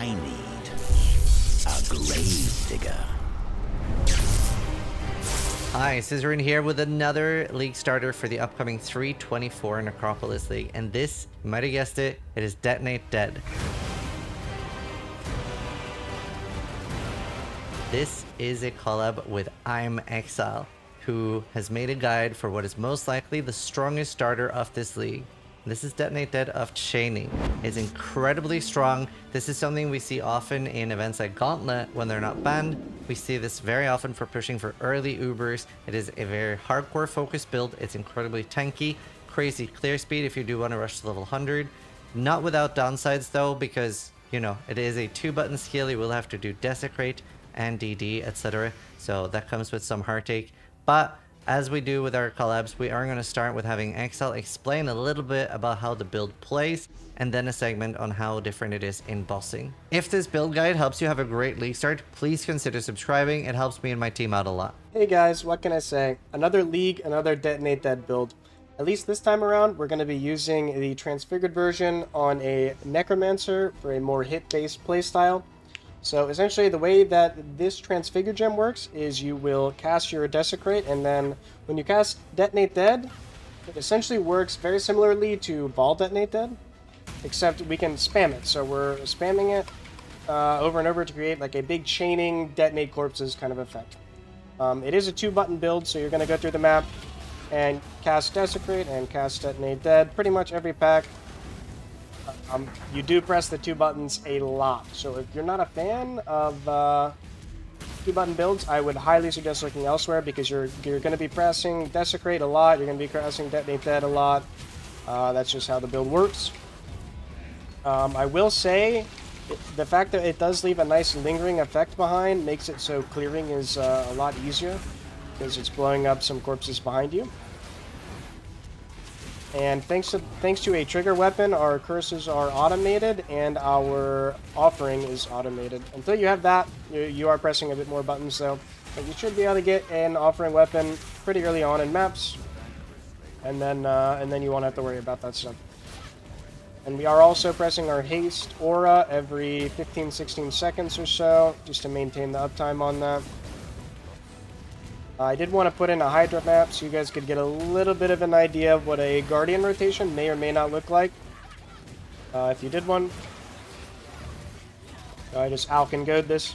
I need a grave digger. Hi, Zizaran here with another league starter for the upcoming 324 Necropolis League. And this, you might have guessed it, it is Detonate Dead. This is a collab with ImExile, who has made a guide for what is most likely the strongest starter of this league. This is Detonate Dead of Chaining. It's incredibly strong. This is something we see often in events like Gauntlet when they're not banned. We see this very often for pushing for early Ubers. It is a very hardcore focused build. It's incredibly tanky, crazy clear speed if you do want to rush to level 100. Not without downsides though, because, you know, it is a two button skill. You will have to do Desecrate and DD, etc. So that comes with some heartache. But as we do with our collabs, we are going to start with having Exile explain a little bit about how the build plays, and then a segment on how different it is in bossing. If this build guide helps you have a great league start, please consider subscribing. It helps me and my team out a lot. Hey guys, what can I say? Another league, another Detonate Dead build. At least this time around, we're going to be using the transfigured version on a Necromancer for a more hit-based playstyle. So essentially the way that this Transfigure gem works is you will cast your Desecrate and then when you cast Detonate Dead, it essentially works very similarly to Ball Detonate Dead, except we can spam it. So we're spamming it uh, over and over to create like a big chaining Detonate Corpses kind of effect. Um, it is a two button build, so you're going to go through the map and cast Desecrate and cast Detonate Dead pretty much every pack. Um, you do press the two buttons a lot, so if you're not a fan of uh, two button builds, I would highly suggest looking elsewhere because you're you're going to be pressing Desecrate a lot, you're going to be pressing Detonate Dead a lot. Uh, that's just how the build works. Um, I will say, the fact that it does leave a nice lingering effect behind makes it so clearing is uh, a lot easier because it's blowing up some corpses behind you. And thanks to thanks to a trigger weapon, our curses are automated and our offering is automated. Until you have that, you, you are pressing a bit more buttons. But you should be able to get an offering weapon pretty early on in maps. And then uh, and then you won't have to worry about that stuff. And we are also pressing our haste aura every 15-16 seconds or so, just to maintain the uptime on that. I did want to put in a Hydra map so you guys could get a little bit of an idea of what a Guardian rotation may or may not look like. Uh, if you did one. I just Alkin Goad this.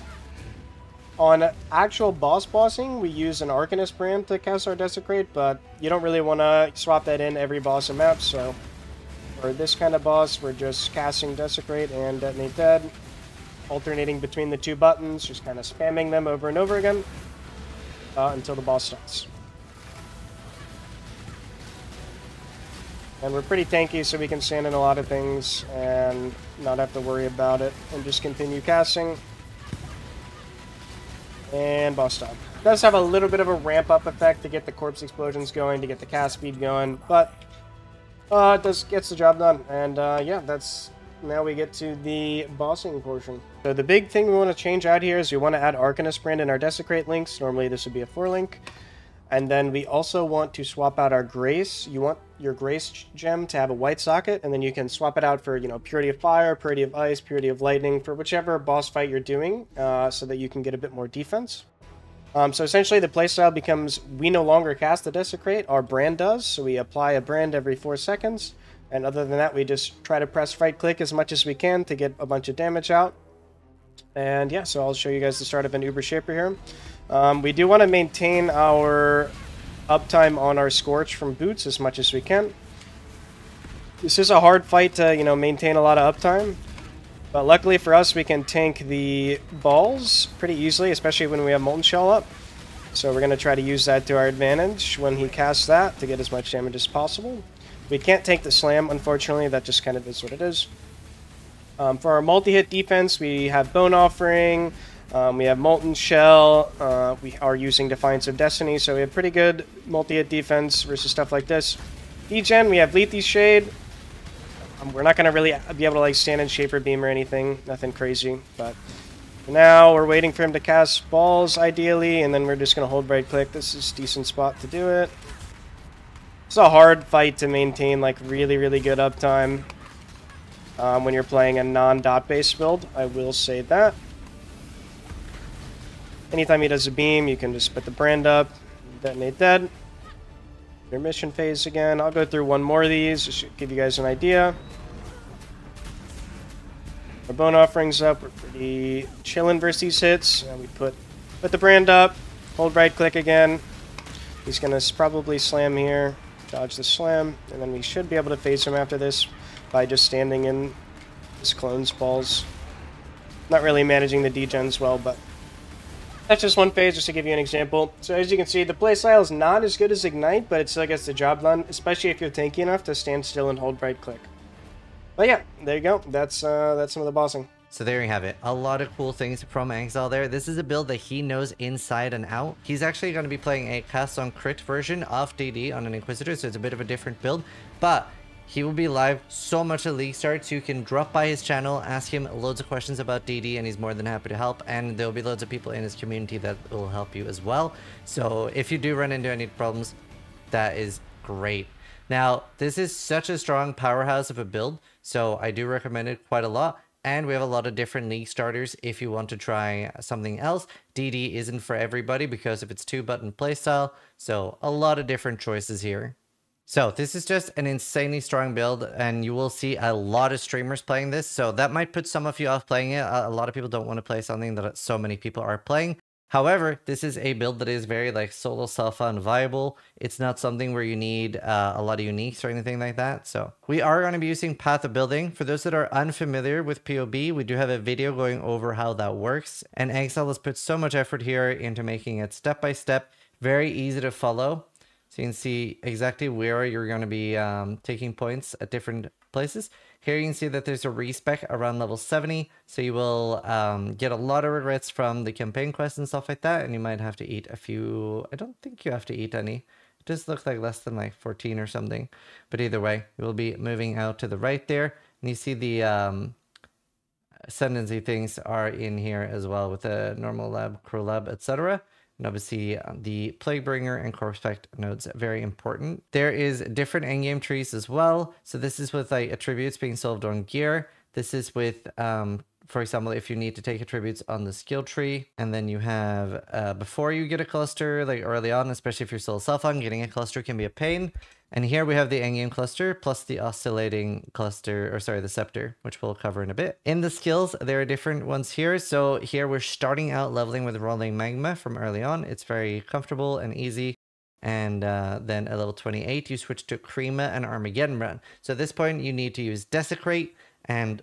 On actual boss bossing, we use an Arcanist brand to cast our Desecrate, but you don't really want to swap that in every boss and map, so for this kind of boss, we're just casting Desecrate and Detonate Dead, alternating between the two buttons, just kind of spamming them over and over again uh, until the boss starts. And we're pretty tanky, so we can stand in a lot of things and not have to worry about it, and just continue casting. And boss time. Does have a little bit of a ramp-up effect to get the corpse explosions going, to get the cast speed going, but uh, it does gets the job done. And uh, yeah, that's now we get to the bossing portion. So the big thing we want to change out here is we want to add Arcanist brand in our Desecrate links. Normally this would be a 4 link. And then we also want to swap out our Grace. You want your Grace gem to have a white socket, and then you can swap it out for, you know, Purity of Fire, Purity of Ice, Purity of Lightning, for whichever boss fight you're doing, uh, so that you can get a bit more defense. Um, so essentially the playstyle becomes, we no longer cast the Desecrate, our brand does, so we apply a brand every 4 seconds. And other than that, we just try to press right click as much as we can to get a bunch of damage out. And yeah, so I'll show you guys the start of an Uber Shaper here. Um, we do want to maintain our uptime on our Scorch from boots as much as we can. This is a hard fight to, you know, maintain a lot of uptime. But luckily for us, we can tank the balls pretty easily, especially when we have Molten Shell up. So we're going to try to use that to our advantage when he casts that to get as much damage as possible. We can't tank the slam, unfortunately. That just kind of is what it is. Um, for our multi-hit defense, we have Bone Offering, um, we have Molten Shell, uh, we are using Defiance of Destiny, so we have pretty good multi-hit defense versus stuff like this. Degen, we have Lethe Shade. Um, we're not going to really be able to like stand in Shaper Beam or anything, nothing crazy, but now we're waiting for him to cast balls, ideally, and then we're just going to hold right-click. This is a decent spot to do it. It's a hard fight to maintain like really, really good uptime. Um, when you're playing a non-dot based build. I will say that. Anytime he does a beam, you can just put the brand up, detonate dead. Your mission phase again. I'll go through one more of these, just give you guys an idea. Our bone offerings up. We're pretty chilling versus these hits. And we put put the brand up. Hold right click again. He's gonna probably slam here. Dodge the slam, and then we should be able to phase him after this by just standing in his clones balls. Not really managing the degens well, but that's just one phase, just to give you an example. So as you can see, the playstyle is not as good as Ignite, but it still gets the job done, especially if you're tanky enough to stand still and hold right click. But yeah, there you go. That's uh, that's some of the bossing. So there you have it. A lot of cool things from Exile there. This is a build that he knows inside and out. He's actually going to be playing a cast on crit version of DD on an Inquisitor, so it's a bit of a different build. But he will be live so much at League Start, so you can drop by his channel, ask him loads of questions about DD, and he's more than happy to help. And there'll be loads of people in his community that will help you as well. So if you do run into any problems, that is great. Now, this is such a strong powerhouse of a build, so I do recommend it quite a lot. And we have a lot of different league starters if you want to try something else. DD isn't for everybody because of its two button playstyle. So a lot of different choices here. So this is just an insanely strong build and you will see a lot of streamers playing this. So that might put some of you off playing it. A lot of people don't want to play something that so many people are playing. However, this is a build that is very like solo self-found viable. It's not something where you need uh, a lot of uniques or anything like that. So we are going to be using Path of Building. For those that are unfamiliar with POB, we do have a video going over how that works. And Exile has put so much effort here into making it step-by-step, -step, very easy to follow. So you can see exactly where you're going to be um, taking points at different places. Here you can see that there's a respec around level 70, so you will um, get a lot of regrets from the campaign quests and stuff like that, and you might have to eat a few... I don't think you have to eat any. It just looks like less than like 14 or something. But either way, you will be moving out to the right there, and you see the um, ascendancy things are in here as well with the normal lab, cruel lab, etc. Obviously the Plaguebringer and Corpse Pact nodes very important. There is different endgame trees as well. So this is with like attributes being solved on gear. This is with, um, for example, if you need to take attributes on the skill tree, and then you have uh, before you get a cluster, like early on, especially if you're still self-on, getting a cluster can be a pain. And here we have the endgame cluster plus the oscillating cluster, or sorry, the scepter, which we'll cover in a bit. In the skills, there are different ones here. So here we're starting out leveling with rolling magma from early on. It's very comfortable and easy. And uh, then at level 28, you switch to Crema and Armageddon Brand. So at this point, you need to use Desecrate and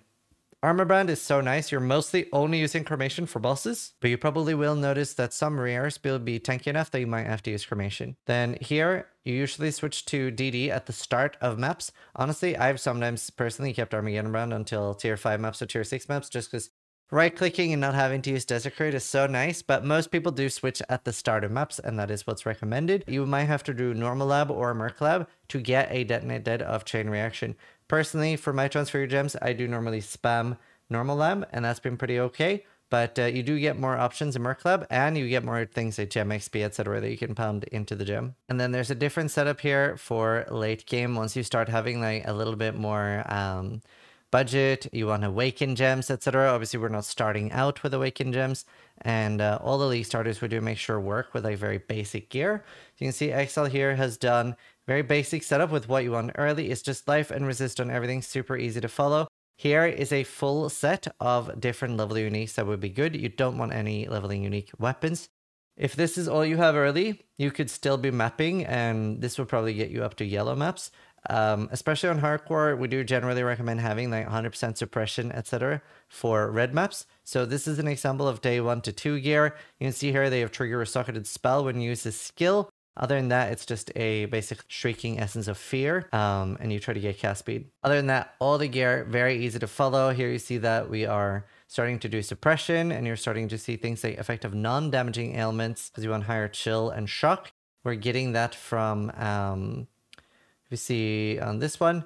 Armor Brand is so nice, you're mostly only using Cremation for bosses, but you probably will notice that some rares will be tanky enough that you might have to use Cremation. Then here, you usually switch to DD at the start of maps. Honestly, I've sometimes personally kept Armageddon Brand until tier 5 maps or tier 6 maps just because right clicking and not having to use Desecrate is so nice, but most people do switch at the start of maps, and that is what's recommended. You might have to do Normal Lab or Merc Lab to get a Detonate Dead of Chain Reaction. Personally, for my transfer gems, I do normally spam normal lab, and that's been pretty okay. But uh, you do get more options in Merc Lab, and you get more things like gem XP, etc., that you can pound into the gem. And then there's a different setup here for late game. Once you start having like a little bit more um, budget, you want awaken gems, etc. Obviously, we're not starting out with awaken gems, and uh, all the league starters we do make sure work with like very basic gear. You can see Exile here has done very basic setup with what you want early. It's just life and resist on everything, super easy to follow. Here is a full set of different level uniques that would be good. You don't want any leveling unique weapons. If this is all you have early, you could still be mapping and this will probably get you up to yellow maps. Um, especially on hardcore, we do generally recommend having like 100% suppression, etc. for red maps. So this is an example of day 1 to 2 gear. You can see here they have trigger a socketed spell when you use this skill. Other than that, it's just a basic shrieking essence of fear, um, and you try to get cast speed. Other than that, all the gear, very easy to follow. Here you see that we are starting to do suppression, and you're starting to see things like effect of non-damaging ailments, because you want higher chill and shock. We're getting that from, um, we see on this one,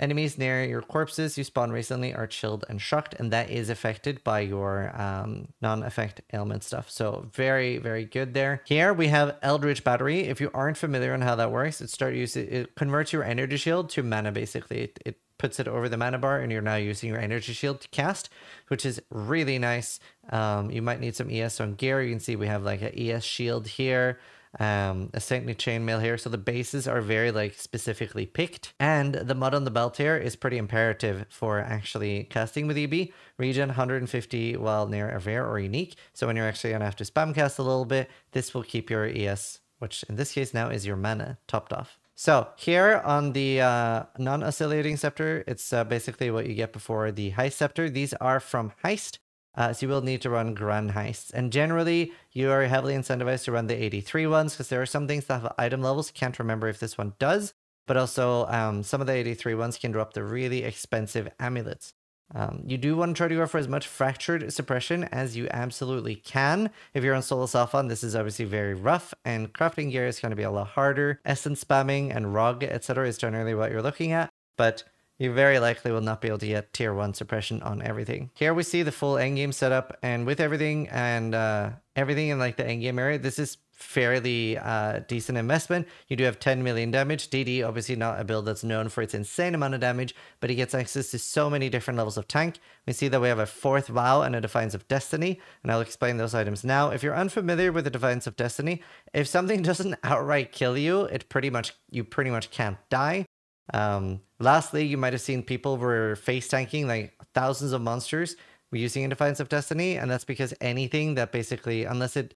Enemies near your corpses you spawn recently are chilled and shocked, and that is affected by your um, non-effect ailment stuff. So very, very good there. Here we have Eldritch Battery. If you aren't familiar on how that works, it start using it converts your energy shield to mana basically. It, it puts it over the mana bar, and you're now using your energy shield to cast, which is really nice. Um, you might need some ES on gear. You can see we have like a ES shield here um, a Saintly Chainmail here. So the bases are very like specifically picked. And the mud on the belt here is pretty imperative for actually casting with EB. Regen 150 while near a rare or unique. So when you're actually going to have to spam cast a little bit, this will keep your ES, which in this case now is your mana, topped off. So here on the uh, non-oscillating scepter, it's uh, basically what you get before the heist scepter. These are from heist. Uh, so you will need to run grand heists. And generally, you are heavily incentivized to run the 83 ones because there are some things that have item levels. Can't remember if this one does, but also um, some of the 83 ones can drop the really expensive amulets. Um, you do want to try to go for as much fractured suppression as you absolutely can. If you're on Soul Asafon, this is obviously very rough, and crafting gear is going to be a lot harder. Essence spamming and ROG, etc., is generally what you're looking at. But you very likely will not be able to get tier 1 suppression on everything. Here we see the full endgame setup, and with everything and uh, everything in like the endgame area, this is fairly uh, decent investment. You do have 10 million damage. DD, obviously not a build that's known for its insane amount of damage, but he gets access to so many different levels of tank. We see that we have a fourth vow and a Defiance of Destiny, and I'll explain those items now. If you're unfamiliar with the Defiance of Destiny, if something doesn't outright kill you, it pretty much you pretty much can't die. Um, lastly, you might have seen people were face tanking like thousands of monsters using in Defiance of Destiny, and that's because anything that basically, unless it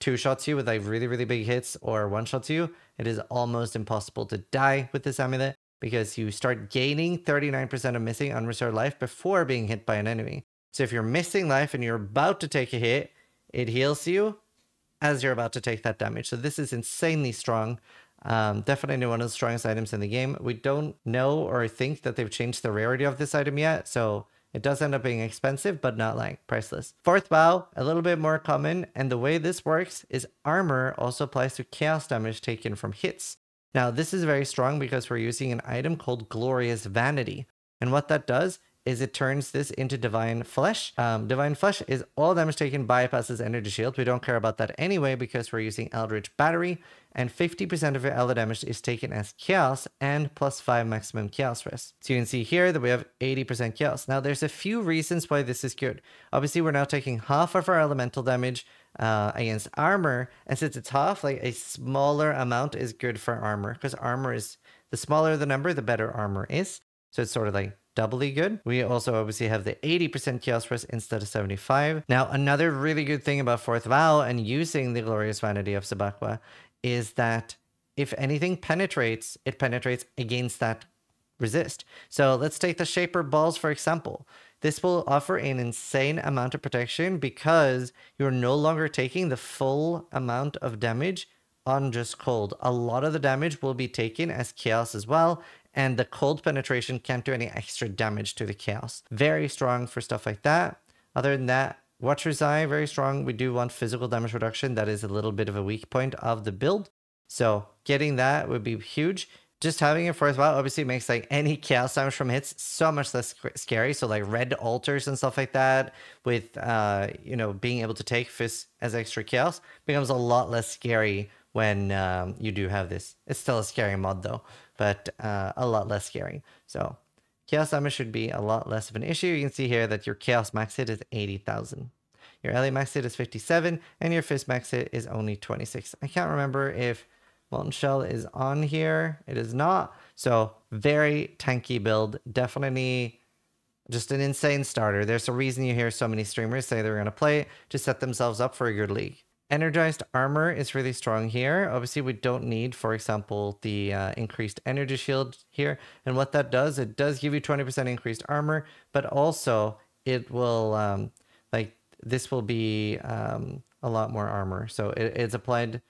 two shots you with like really, really big hits or one shots you, it is almost impossible to die with this amulet because you start gaining 39% of missing unrestored life before being hit by an enemy. So if you're missing life and you're about to take a hit, it heals you as you're about to take that damage. So this is insanely strong. Um, definitely one of the strongest items in the game. We don't know or think that they've changed the rarity of this item yet, so it does end up being expensive, but not like priceless. Fourth Vow, a little bit more common, and the way this works is armor also applies to chaos damage taken from hits. Now, this is very strong because we're using an item called Glorious Vanity. And what that does is it turns this into Divine Flesh. Um, Divine Flesh is all damage taken bypasses Energy Shield. We don't care about that anyway because we're using Eldritch Battery, and 50% of your Ela damage is taken as Chaos and plus 5 maximum Chaos Rest. So you can see here that we have 80% Chaos. Now there's a few reasons why this is good. Obviously we're now taking half of our elemental damage uh, against armor, and since it's half, like a smaller amount is good for armor because armor is, the smaller the number, the better armor is. So it's sort of like doubly good. We also obviously have the 80% chaos rest instead of 75. Now, another really good thing about Fourth Vow and using the Glorious Vanity of Xibaqua is that if anything penetrates, it penetrates against that resist. So let's take the Shaper Balls for example. This will offer an insane amount of protection because you're no longer taking the full amount of damage on just cold. A lot of the damage will be taken as chaos as well, and the cold penetration can't do any extra damage to the chaos. Very strong for stuff like that. Other than that, Watcher's Eye, very strong. We do want physical damage reduction. That is a little bit of a weak point of the build. So getting that would be huge. Just having it for as well obviously makes like any chaos damage from hits so much less scary. So like red altars and stuff like that with, uh, you know, being able to take phys as extra chaos becomes a lot less scary when um, you do have this. It's still a scary mod though but uh, a lot less scary. So chaos damage should be a lot less of an issue. You can see here that your chaos max hit is 80,000. Your LA max hit is 57, and your phys max hit is only 26. I can't remember if Molten Shell is on here. It is not. So very tanky build. Definitely just an insane starter. There's a reason you hear so many streamers say they're going to play to set themselves up for a good league. Energized armor is really strong here. Obviously, we don't need, for example, the uh, increased energy shield here. And what that does, it does give you 20% increased armor, but also it will, um, like, this will be um, a lot more armor. So it, it's applied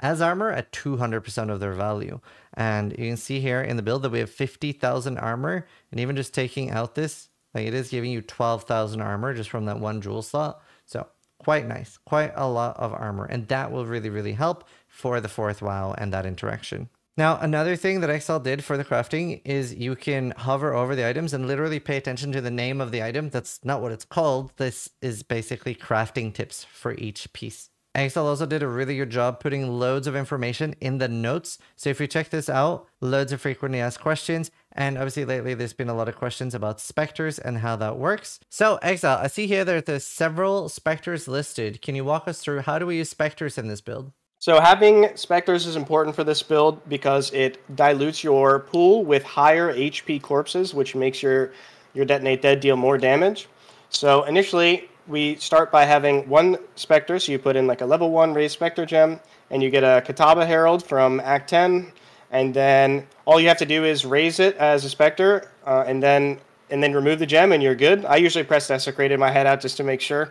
as armor at 200% of their value. And you can see here in the build that we have 50,000 armor. And even just taking out this, like, it is giving you 12,000 armor just from that one jewel slot. So quite nice, quite a lot of armor, and that will really, really help for the Fourth Vow and that interaction. Now, another thing that Exile did for the crafting is you can hover over the items and literally pay attention to the name of the item. That's not what it's called. This is basically crafting tips for each piece. Exile also did a really good job putting loads of information in the notes. So if you check this out, loads of frequently asked questions, And obviously, lately, there's been a lot of questions about specters and how that works. So, Exile, I see here that there's several specters listed. Can you walk us through how do we use specters in this build? So having specters is important for this build because it dilutes your pool with higher HP corpses, which makes your your detonate dead deal more damage. So initially, we start by having one specter. So you put in like a level one raised specter gem, and you get a Kitava Herald from Act 10, and then all you have to do is raise it as a specter, uh, and then and then remove the gem, and you're good. I usually press desecrate in my head out just to make sure.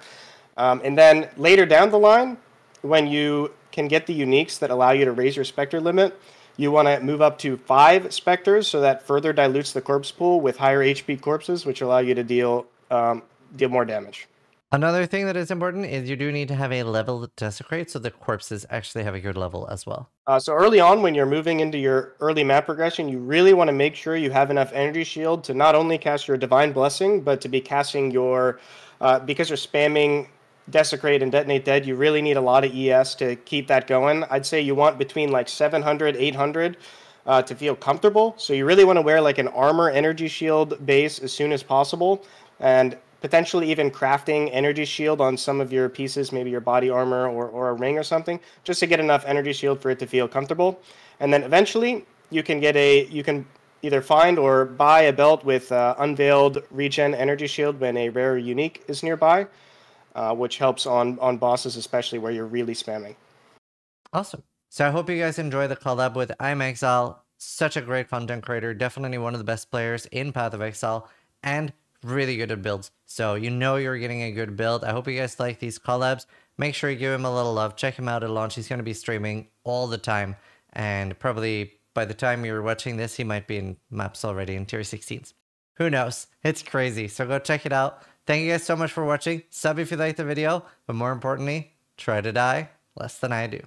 Um, and then later down the line, when you can get the uniques that allow you to raise your specter limit, you want to move up to five specters, so that further dilutes the corpse pool with higher HP corpses, which allow you to deal um, deal more damage. Another thing that is important is you do need to have a level to desecrate, so the corpses actually have a good level as well. Uh, so early on, when you're moving into your early map progression, you really want to make sure you have enough energy shield to not only cast your divine blessing, but to be casting your uh, because you're spamming desecrate and detonate dead. You really need a lot of ES to keep that going. I'd say you want between like 700, 800. Uh, to feel comfortable. So you really want to wear like an armor energy shield base as soon as possible. And potentially even crafting energy shield on some of your pieces, maybe your body armor or, or a ring or something, just to get enough energy shield for it to feel comfortable. And then eventually you can get a, you can either find or buy a belt with uh, unveiled regen energy shield when a rare unique is nearby, uh, which helps on, on bosses, especially where you're really spamming. Awesome. So I hope you guys enjoy the collab with ImExile. Such a great content creator, definitely one of the best players in Path of Exile, and really good at builds. So you know you're getting a good build. I hope you guys like these collabs. Make sure you give him a little love. Check him out at launch. He's going to be streaming all the time. And probably by the time you're watching this, he might be in maps already in tier 16s. Who knows? It's crazy. So go check it out. Thank you guys so much for watching. Sub if you liked the video. But more importantly, try to die less than I do.